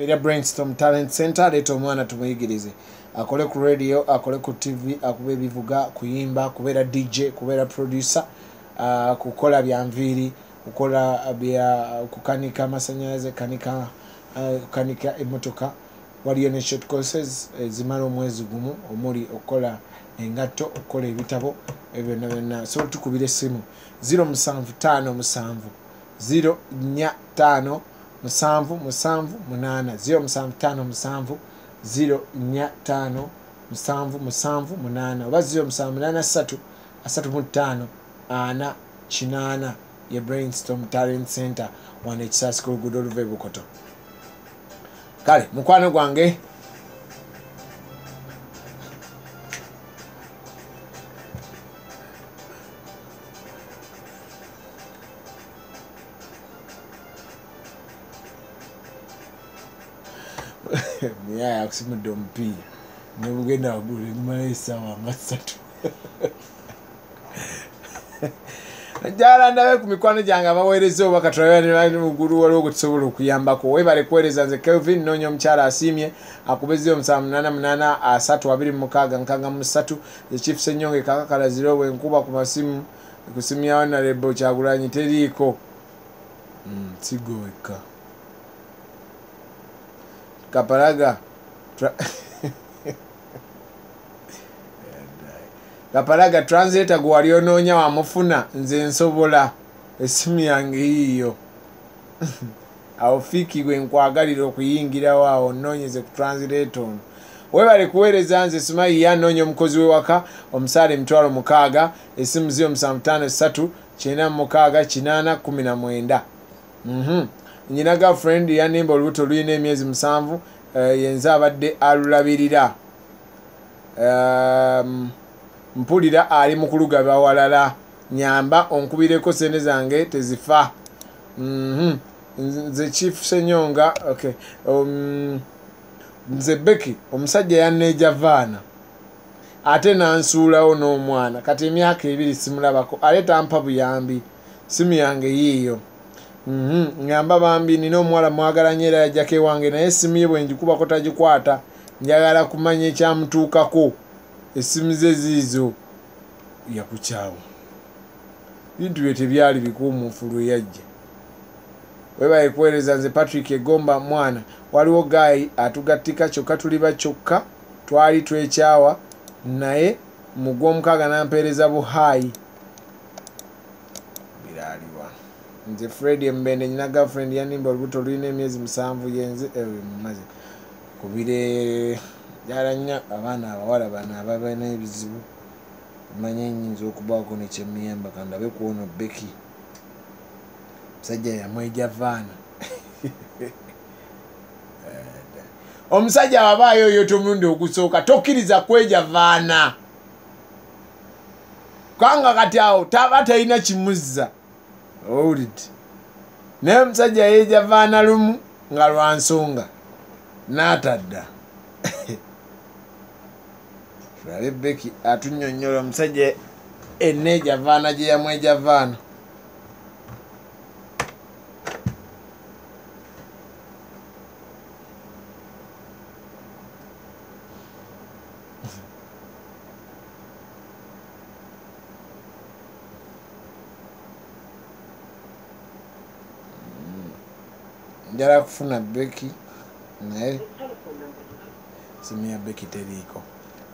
era brainstorm talent center leeta omwana tumuyigirize. Akole ku radio akole ku tv akuba ebivuga kuyimba kubeera dj kubeera producer uh, kukola byanviiri kukola bya kukanika amasanyalaze kanika uh, kukanika emotoka waliyo ne short courses ezimala omwezi gumu omuli okukola engatto okukola ebitabo ebyo byonna. So tukubira essimu. 0757 045 musanvu musanvu munaana 0757 045 musanvu musanvu munaana oba 0783 asatu mu ttaano ana kinaana ye brainstorm talent center wano ekisaasi ku luguudo oluva ebukoto kale mukwano gwange muyaya akusimudde omupiira nebugenda wagulu egumala esaawa nga ssatu jala ndabe ku mikwano gyange abaweereza obubaka tulabamuggulu waliwo gwe tusobola okuyambako webale kuweereza nze kelvin noonya omukyala asiimye akubezio musanvu munana munana asatu abiri mumukaaga nkaaga mu ssatu echief senyonge kakakala ziro bwenkuba ku masimu ku simu ya wanarebo kyagulanyi teriiko Mm, sigoweka kapalaga Tra- kapalaga translator gwe wali onoonya wamufuna nze nsobola. Essimu yange yiiyo. Awo fiiki gwe nkwagalira okuyingirawo awo nnoonyeze ku translator ono. Webale kuweereza nze simayi yanoonya omukozi wewaka omusaala emitwalo mukaaga essimu ziro musanvu tano ssatu kyenda mukaaga kinaana kumi na mwenda. Mhm. Nyina girlfriend yanimba olubuto lulina emyezi musanvu eh, yenze abadde alulabirira. Um, mpulira ali mu kulugaba walala. Nyamba onkubireko sente zange tezifa. Mhm. nze chief senyonga okay um, nze beki omusajja yanneeja vaana ate nansuulawo n'omwana. Kati emyaka ebiri simulabako. Ate tampa buyambi. Simu yange yiiyo ngamba bambi nina omuwala mwagalanye era yajjako ewange naye essimu ye bwe ngikubako tagikwata njagala kumanya ekyamutuukako. Essimu ze ziizo yakukyawo bintu bye tebyali bikuumuufu lwe yajja. Webaye kuweereza nze patrick egomba mwana waliwo gayi atugattika kyokka tuliba kyokka twali twekyawa naye mu gw'omukaaga nampeereza buhaayi nze fred embende nyina girlfriend yanimba olubuto lulina emyezi musanvu yenze mumaze kubire jala nnyo abaana abawala bano ababalina ebizibu. Manye nyinza okubaako nekyemiyamba kandabe kuono beki musajja yamweja vaana omusajja abaayo oyota omulundi ogusooka tokkiriza kweja vaana kubanga kati awo taba talina kimuzza owulidde. Naye omusajja yeeja vaana lumu nga lwa nsonga n'atadda. Tulabe beki atunyonyola omusajja eneeja vaana gye yamweja njala kufuna beki naye simu ya beki teriiko.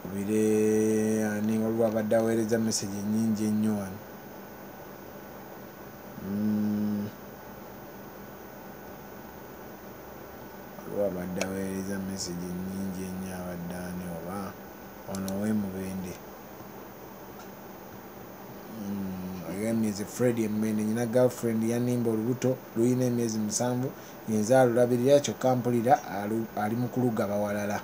Kubire ani waliwo abadde aweereza meseji nyingi ennyo wano. Mm. waliwo abadde aweereza meseji nyingi ennyo abadde ani oba? Ono owemubende emyezi fred emmende nyina girlfriend yanimba olubuto lulina emyezi musanvu yenza alulabirira kyokka mpulira ali mu kulugaba walala.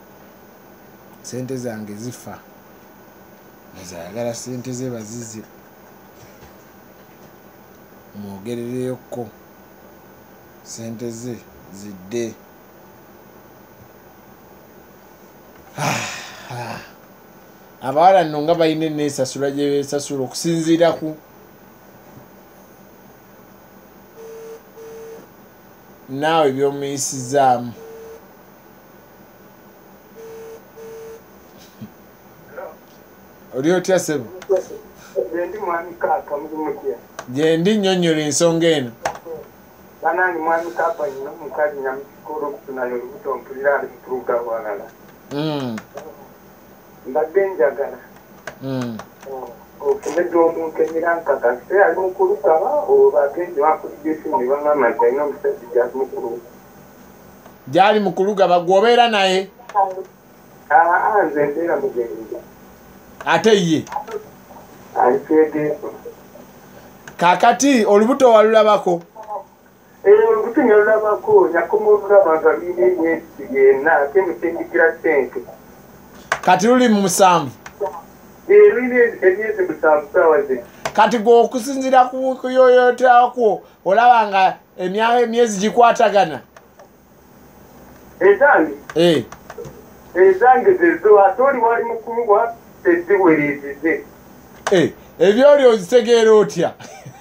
Sente zange zifa. Nze ayagala sente ze bazize mwogerereyokko sente ze zidde. Abawala nno nga balina eneesasula gye beesasula okusinziira ku naawe by'omuyisizaamu oli otya sebo? Gye ndi nnyonnyola ensonga eno. Banange mwami kapa nyina omukazi nyamukikola okutunala olubuto mpulira ali muturuga walala hmm. mbadde njagala. Hmm. Oh. Ofunedde omuntu emira nkakase ali mukulukaba oba agenze wakulidde esimu ne bangamba nti alina omusajja gyali mukulu gyali mu kulugaba gwobeera naye. Aa nze mbeera mugenzi ate ye. Ali kyegeeso kaakati olubuto walulabako? Olubuto nyalulabako nyakoma olulaba nga luyina emyezi yenna ate mutendikira sente kati luli mu musanvu emyezi musanvu saawa ze kati gwe okusinzira ku kuyoyoterakwo olaba nga emyaka emyezi gikwatagana? Ezange? Eh, ezange zezo ate oli wali mukulu wa teziwerezize ebyoli ozitegeera otya?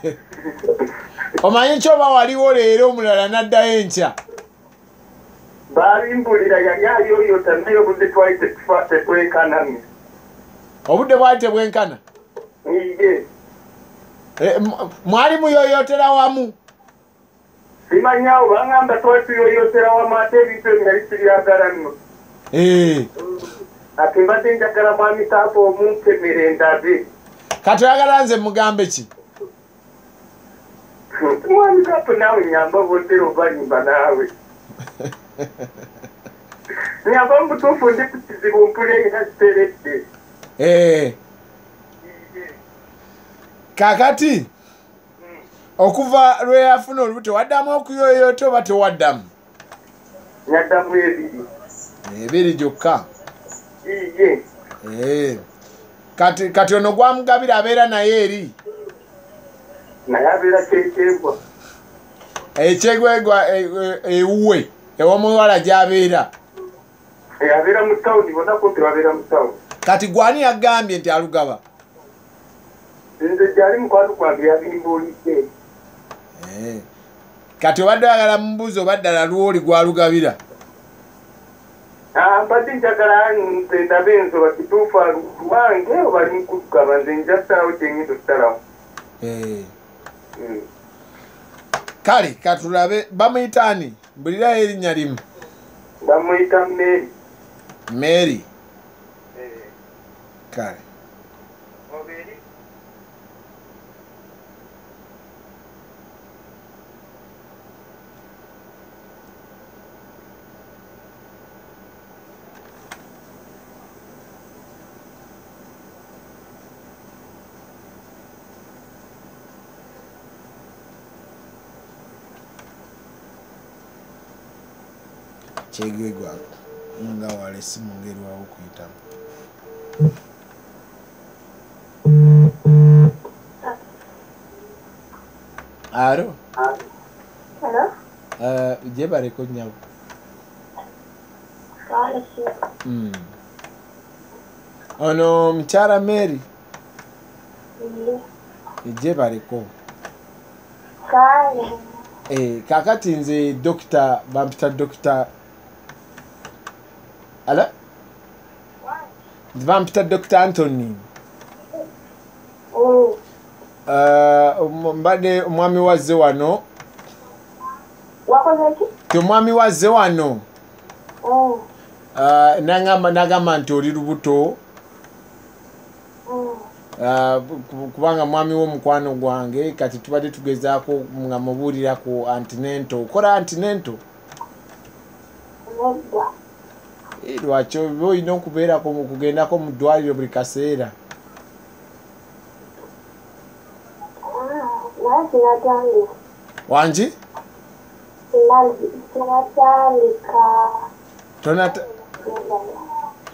Omanyi kyoba waliwo leero omulala n'addayo enkya? Baalimbulira yali ayoyota naye obudde twali tetwekanamye obudde bwali tebwenkana mwali muyoyotera wamu? Simanyawo bangamba twali tuyoyotera wamu ate ebintu ebyo yali sibyagala nno Eh, ate mbadde njagala mwami taata omunkemere ndabe. Kati oyagala nze mugambe ki? Mwami taata naawe nyamba botero obanyumba naawe. Nyamba mubutuufu ndi ku kizibu mpula erina kiteredde Eh, kakati okuva lwe yafuna olubuto waddamu okuyoyota oba tewaddamu? Nyaddamu ebiri. Ebiri gyokka. Eh, kati kati ono gwamugabira abeera naye eri? Naye abeera kyekyembwa ekyegwegwa ewuwe ewomuwala gyabeera. Abeera mu tawuni bonako tebabeera mu tawuni kati gwani yagambye nti alugaba? Nze gyali mukwano gwange yabimbuulidde Eh, kati obadde oyagala mumbuuzi oba ddala lwoli gwalugabira? Ah, mbadde njagala nze ndabe ensoba kituufu lwange obali mukulugaba nze njasaawo kyenyinza okusalawo kale katulabe bamuyitaani bulirayo erinnya limu. Bamuyita mmeri mary kale kyegegwa nga wala essimu ngerwawo okuyitamu alo Hello? uh, gyebaleko nnyabo Scholarship. mm. ono mukyala mary gyebaleko Kale. Eh, kakati nze dokita bampita dokita ala bampita dokita antony Mm. Uh, om- mbadde omwami wazze wano. Ti omwami wazze wano? Mm. uh, nagamba nti oli lubuto. Uh, ku- kubanga mwami w'omukwano gwange kati tubadde tugezaako nga mubuulira ku antinento okola antinento. Eh, lwaki oba olina okubeerako mu kugendako mu ddwaliro buli kaseera Naye sinatandika. wangi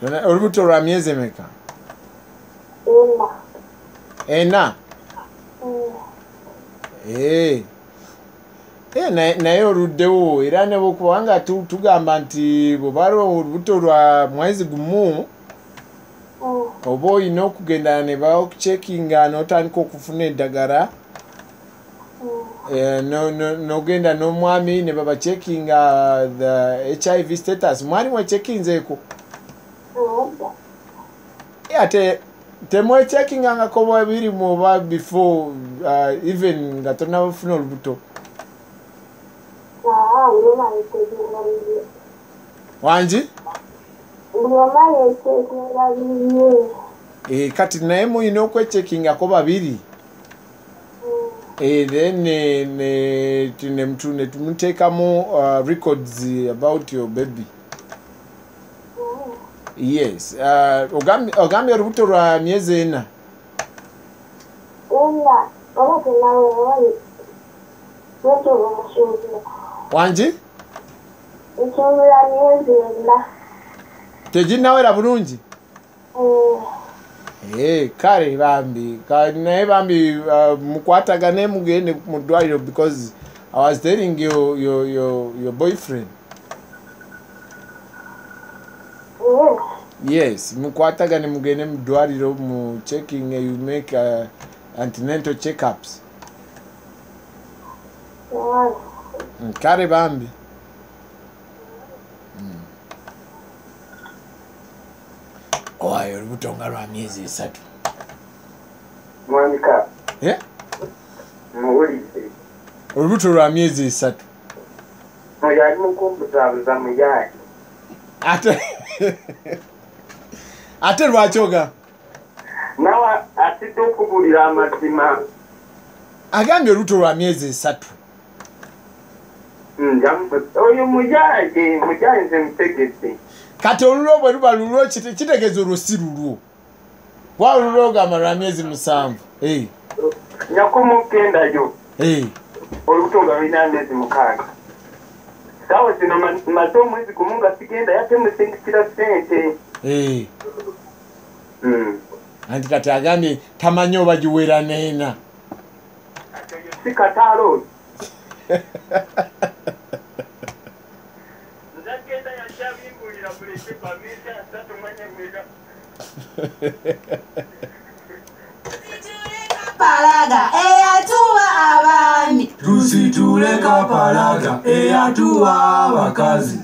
tona- olubuto lwa myezi emeka Ena. Mm. Eh. Eh, naye oluddewo era ne bwekubanga tu- tugamba nti bwebaliwo olubuto lwa mwezi gumu Mm. oba olina okugenda ne bakucekinga n'otandika okufuna eddagala n'ogenda n'omwami ne babacekinga the hiv status. Mwali. Eh, ate temwekyekingangako bwebiri muba before uh, even nga tonabafuna olubuto wangi kati naye muyina okwekekingako babiri then ne, ne, tu- ne, tu- ne tumuteekamu uh, records about your baby. Yes uh, ogambye olubuto lwa myezi ena. Wangi teginawera bulungi Eh, kale bambi naye bambi uh, mukwatagane mugende mu ddwaliro because i was telling your, your, your, your boyfriend. Eh, yes mukwatagane mugende mu ddwaliro mu checking you make uh, antenatal checkups. Wali Mm, kale bambi owayo olubuto nga lwa myezi esatu mwandika Eh? muwulize olubuto lwa myezi esatu oyo ali mukumbuzaabuza muyayi ate ate lwakyoga nawe atidde okubulira amazima agambye olubuto lwa myezi esatu oyo mujaye mujaye nze mutegese kati olulo bwe luba lulwo kite- kitegeeza olwo si lulwo. Wa olulo ogamba lwa myezi musanvu Eh, nyakumuggendayo eh. olubuto nga lulina amezi mukaaga. Saawa zino ma- maze omwezi gumu nga sigenda yate musingikira sente Eh. Mm. anti kati agambye tamanyi oba giwera neena. Si kataalo palaga eyatuwa abaami. Tusitule kapalaga eyatuwa abakazi